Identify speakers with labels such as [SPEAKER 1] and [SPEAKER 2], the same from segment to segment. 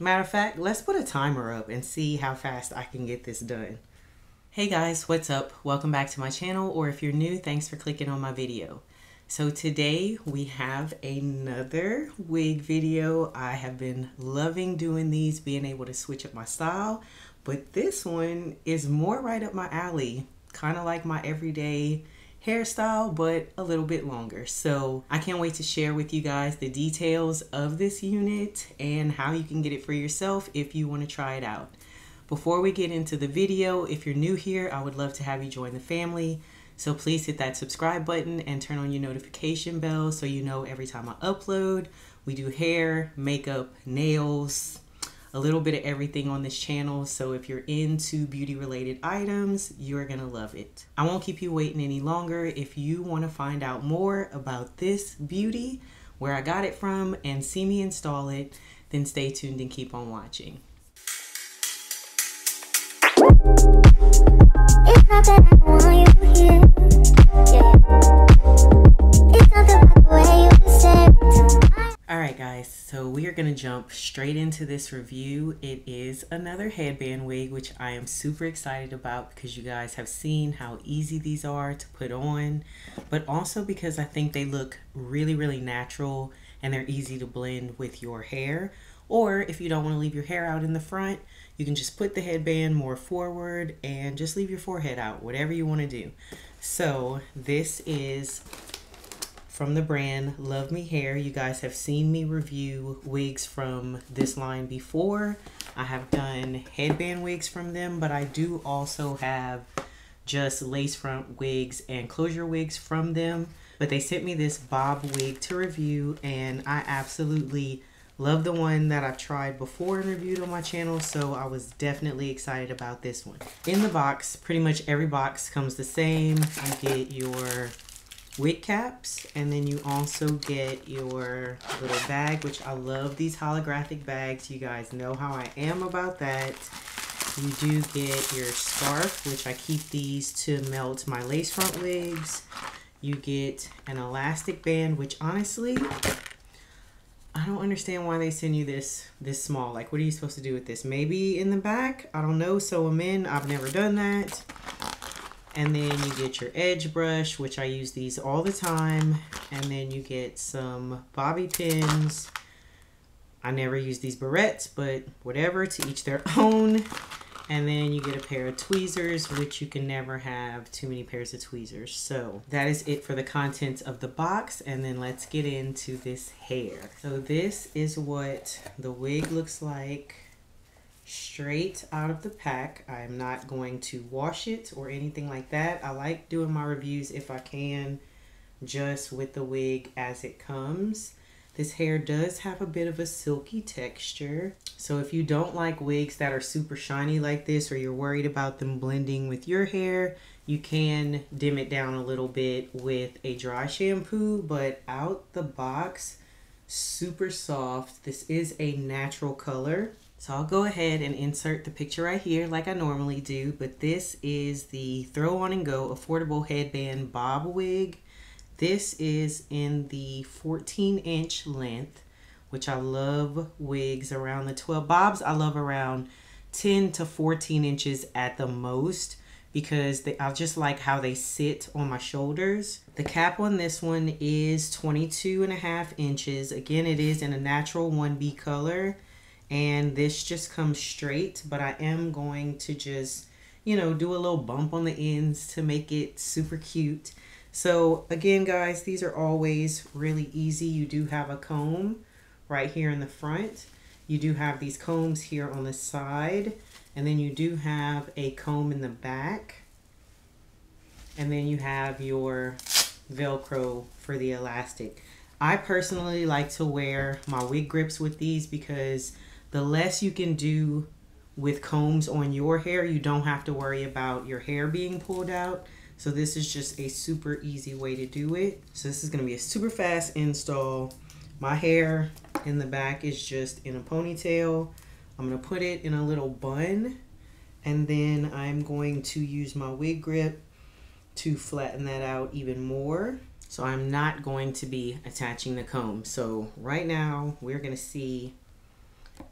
[SPEAKER 1] Matter of fact, let's put a timer up and see how fast I can get this done. Hey guys, what's up? Welcome back to my channel, or if you're new, thanks for clicking on my video. So today we have another wig video. I have been loving doing these, being able to switch up my style, but this one is more right up my alley, kind of like my everyday hairstyle, but a little bit longer. So I can't wait to share with you guys the details of this unit and how you can get it for yourself if you want to try it out. Before we get into the video, if you're new here, I would love to have you join the family. So please hit that subscribe button and turn on your notification bell so you know every time I upload. We do hair, makeup, nails, a little bit of everything on this channel. So if you're into beauty related items, you're going to love it. I won't keep you waiting any longer. If you want to find out more about this beauty, where I got it from, and see me install it, then stay tuned and keep on watching. It's not that I want you here. Going to jump straight into this review. It is another headband wig, which I am super excited about because you guys have seen how easy these are to put on, but also because I think they look really, really natural and they're easy to blend with your hair. Or if you don't want to leave your hair out in the front, you can just put the headband more forward and just leave your forehead out, whatever you want to do. So this is from the brand Luvme Hair. You guys have seen me review wigs from this line before. I have done headband wigs from them, but I do also have just lace front wigs and closure wigs from them. But they sent me this bob wig to review and I absolutely Love the one that I've tried before and reviewed on my channel, so I was definitely excited about this one. In the box, pretty much every box comes the same. You get your wig caps, and then you also get your little bag, which I love these holographic bags. You guys know how I am about that. You do get your scarf, which I keep these to melt my lace front wigs. You get an elastic band, which honestly, I don't understand why they send you this this small. Like, what are you supposed to do with this? Maybe in the back? I don't know. Sew them in. I've never done that. And then you get your edge brush, which I use these all the time. And then you get some bobby pins. I never use these barrettes, but whatever, to each their own. And then you get a pair of tweezers, which you can never have too many pairs of tweezers. So that is it for the contents of the box. And then let's get into this hair. So this is what the wig looks like straight out of the pack. I'm not going to wash it or anything like that. I like doing my reviews if I can just with the wig as it comes. This hair does have a bit of a silky texture. So if you don't like wigs that are super shiny like this or you're worried about them blending with your hair, you can dim it down a little bit with a dry shampoo, but out the box, super soft. This is a natural color. So I'll go ahead and insert the picture right here like I normally do, but this is the throw on and go affordable headband bob wig. This is in the 14 inch length, which I love wigs around the 12 bobs. I love around 10 to 14 inches at the most because they, I just like how they sit on my shoulders. The cap on this one is 22 and a half inches. Again, it is in a natural 1B color and this just comes straight, but I am going to just, you know, do a little bump on the ends to make it super cute. So again, guys, these are always really easy. You do have a comb right here in the front. You do have these combs here on the side. And then you do have a comb in the back. And then you have your Velcro for the elastic. I personally like to wear my wig grips with these because the less you can do with combs on your hair, you don't have to worry about your hair being pulled out. So this is just a super easy way to do it. So this is gonna be a super fast install. My hair in the back is just in a ponytail. I'm gonna put it in a little bun and then I'm going to use my wig grip to flatten that out even more. So I'm not going to be attaching the comb. So right now we're gonna see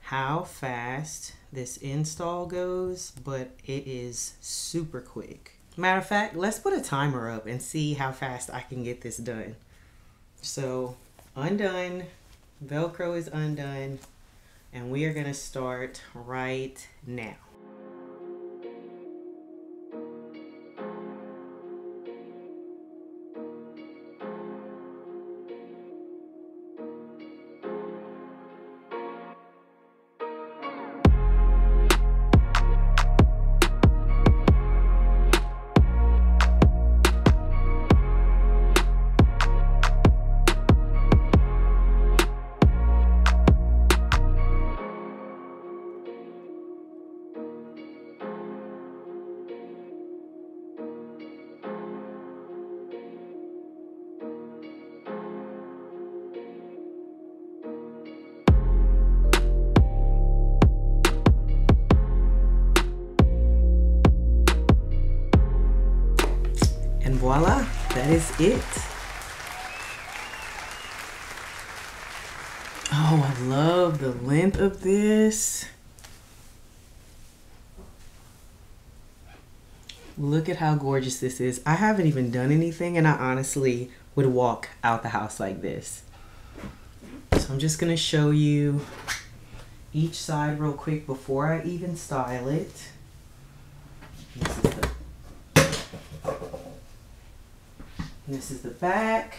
[SPEAKER 1] how fast this install goes, but it is super quick. Matter of fact, let's put a timer up and see how fast I can get this done. So undone, Velcro is undone, and we are gonna start right now. Voila, that is it. Oh, I love the length of this. Look at how gorgeous this is. I haven't even done anything and I honestly would walk out the house like this. So I'm just gonna show you each side real quick before I even style it. This is the this is the back.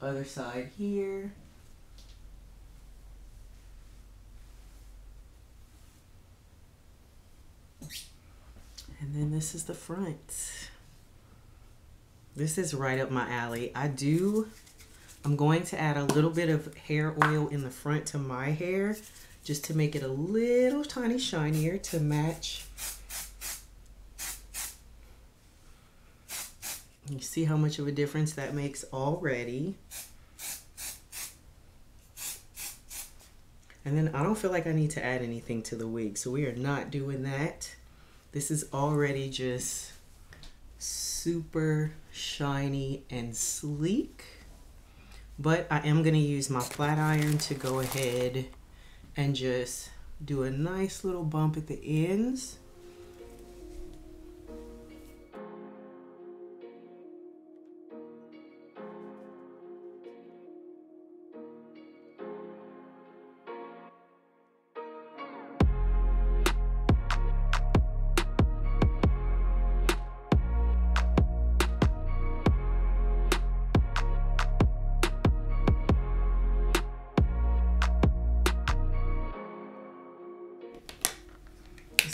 [SPEAKER 1] Other side here. And then this is the front. This is right up my alley. I do, I'm going to add a little bit of hair oil in the front to my hair just to make it a little tiny shinier to match. You see how much of a difference that makes already. And then I don't feel like I need to add anything to the wig, so we are not doing that. This is already just super shiny and sleek. But I am going to use my flat iron to go ahead and just do a nice little bump at the ends.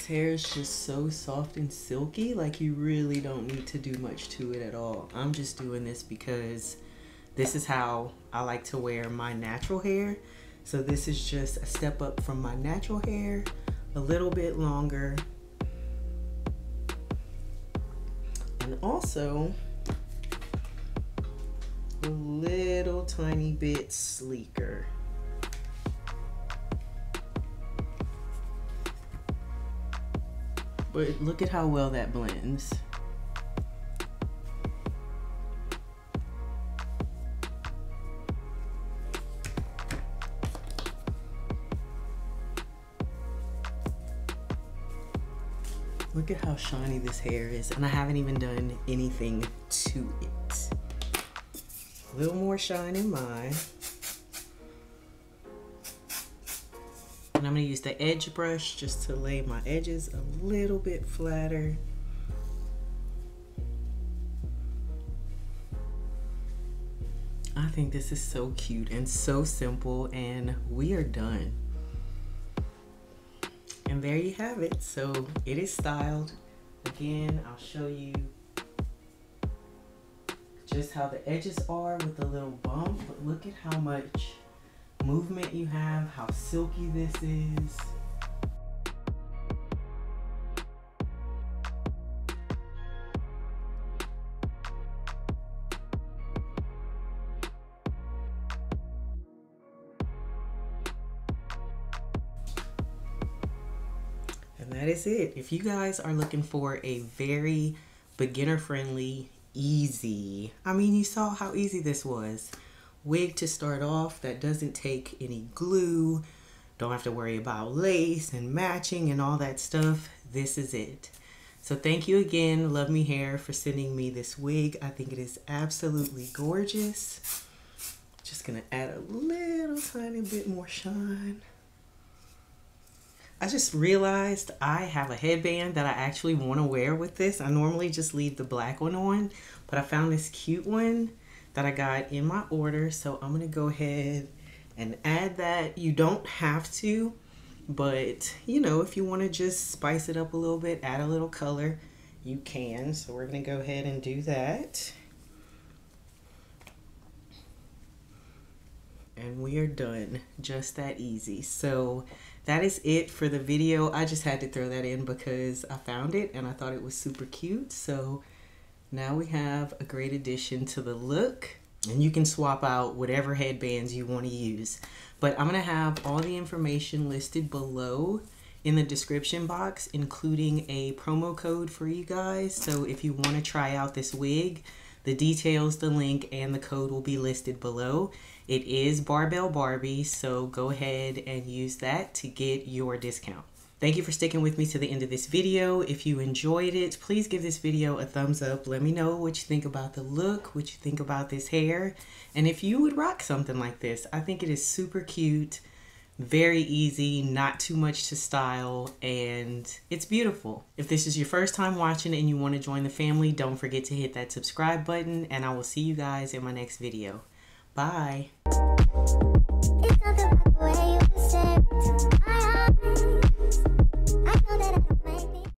[SPEAKER 1] Hair is just so soft and silky like you really don't need to do much to it at all. I'm just doing this because this is how i like to wear my natural hair. So this is just a step up from my natural hair a little bit longer. And also a little tiny bit sleeker But look at how well that blends. Look at how shiny this hair is. And I haven't even done anything to it. A little more shine in mine. And I'm gonna use the edge brush just to lay my edges a little bit flatter. I think this is so cute and so simple and we are done. And there you have it. So it is styled. Again, I'll show you just how the edges are with the little bump, but look at how much movement you have, how silky this is. And that is it. If you guys are looking for a very beginner friendly, easy. I mean, you saw how easy this was. Wig to start off that doesn't take any glue. Don't have to worry about lace and matching and all that stuff. This is it. So thank you again, Luvme Hair, for sending me this wig. I think it is absolutely gorgeous. Just gonna add a little tiny bit more shine. I just realized I have a headband that I actually want to wear with this. I normally just leave the black one on, but I found this cute one that I got in my order. So I'm going to go ahead and add that. You don't have to, but you know, if you want to just spice it up a little bit, add a little color, you can. So we're going to go ahead and do that. And we are done. Just that easy. So that is it for the video. I just had to throw that in because I found it and I thought it was super cute. So now we have a great addition to the look and you can swap out whatever headbands you want to use. But I'm going to have all the information listed below in the description box, including a promo code for you guys. So if you want to try out this wig, the details, the link, and the code will be listed below. It is Barbell Barbie, so go ahead and use that to get your discount. Thank you for sticking with me to the end of this video. If you enjoyed it, please give this video a thumbs up. Let me know what you think about the look, what you think about this hair, and if you would rock something like this. I think it is super cute, very easy, not too much to style, and it's beautiful. If this is your first time watching and you want to join the family, don't forget to hit that subscribe button, and I will see you guys in my next video. Bye.